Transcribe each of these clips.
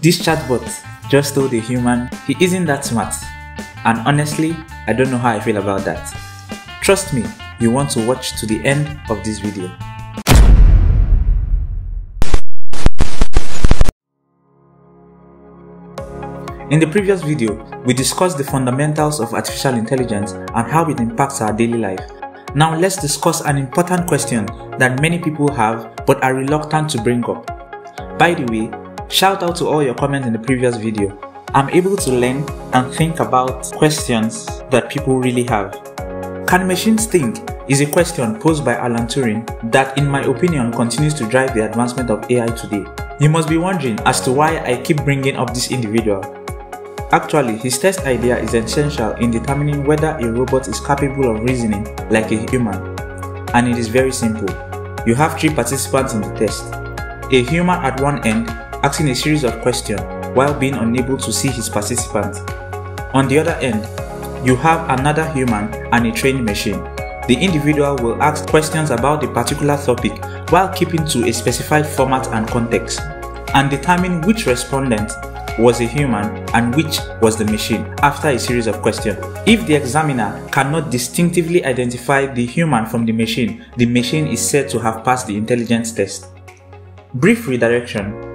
This chatbot just told a human he isn't that smart. And honestly, I don't know how I feel about that. Trust me, you want to watch to the end of this video. In the previous video, we discussed the fundamentals of artificial intelligence and how it impacts our daily life. Now let's discuss an important question that many people have but are reluctant to bring up. By the way, shout out to all your comments in the previous video. I'm able to learn and think about questions that people really have. Can machines think is a question posed by Alan Turing that in my opinion continues to drive the advancement of AI today. You must be wondering as to why I keep bringing up this individual. Actually, his test idea is essential in determining whether a robot is capable of reasoning like a human. And it is very simple. You have three participants in the test. A human at one end asking a series of questions while being unable to see his participants. On the other end, you have another human and a trained machine. The individual will ask questions about the particular topic while keeping to a specified format and context, and determine which respondent was a human and which was the machine after a series of questions. If the examiner cannot distinctively identify the human from the machine, the machine is said to have passed the intelligence test. Brief redirection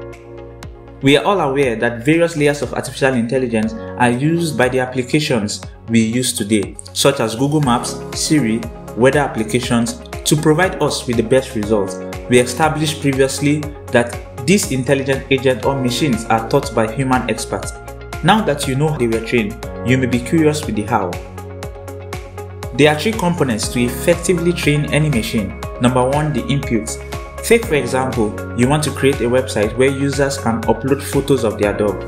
we are all aware that various layers of artificial intelligence are used by the applications we use today, such as Google Maps, Siri, weather applications, to provide us with the best results. We established previously that these intelligent agents or machines are taught by human experts. Now that you know how they were trained, you may be curious with the how. There are three components to effectively train any machine. Number one, the inputs. Take for example, you want to create a website where users can upload photos of their dog.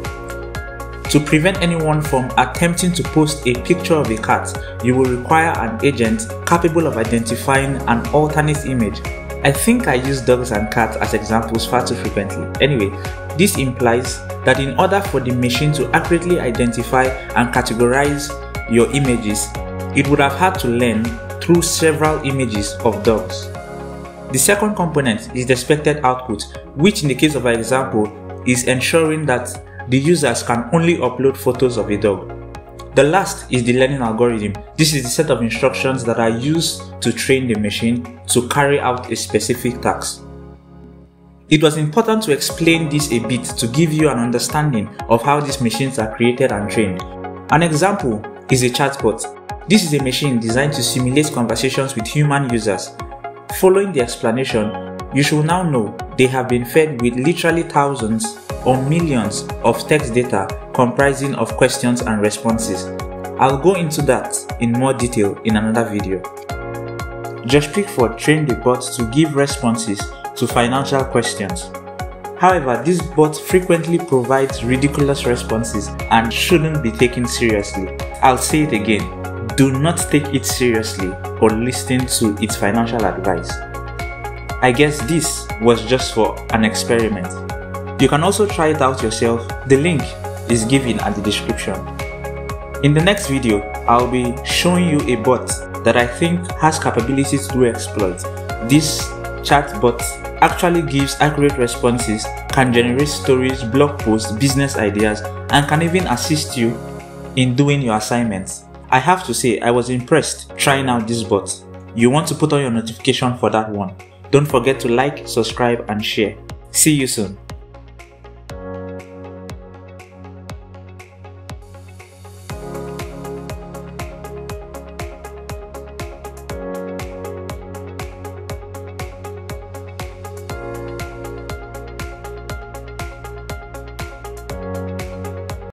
To prevent anyone from attempting to post a picture of a cat, you will require an agent capable of identifying an alternate image I think I use dogs and cats as examples far too frequently. Anyway, this implies that in order for the machine to accurately identify and categorize your images, it would have had to learn through several images of dogs. The second component is the expected output, which in the case of our example is ensuring that the users can only upload photos of a dog. The last is the learning algorithm. This is the set of instructions that are used to train the machine to carry out a specific task. It was important to explain this a bit to give you an understanding of how these machines are created and trained. An example is a chatbot. This is a machine designed to simulate conversations with human users. Following the explanation, you should now know they have been fed with literally thousands or millions of text data comprising of questions and responses. I'll go into that in more detail in another video. Josh Pickford trained the bot to give responses to financial questions. However, this bot frequently provides ridiculous responses and shouldn't be taken seriously. I'll say it again do not take it seriously or listen to its financial advice. I guess this was just for an experiment. You can also try it out yourself. The link is given at the description. In the next video, I'll be showing you a bot that I think has capabilities to exploit. This chatbot actually gives accurate responses, can generate stories, blog posts, business ideas, and can even assist you in doing your assignments. I have to say, I was impressed trying out this bot. You want to put on your notification for that one. Don't forget to like, subscribe, and share. See you soon.